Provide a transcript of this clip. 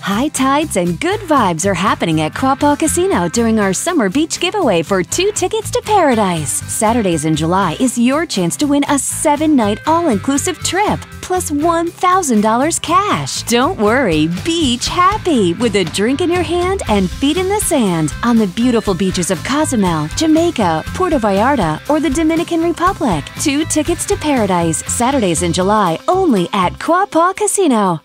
High tides and good vibes are happening at Quapaw Casino during our summer beach giveaway for two tickets to paradise. Saturdays in July is your chance to win a seven night all inclusive trip plus $1,000 cash. Don't worry, beach happy with a drink in your hand and feet in the sand on the beautiful beaches of Cozumel, Jamaica, Puerto Vallarta, or the Dominican Republic. Two tickets to paradise, Saturdays in July only at Quapaw Casino.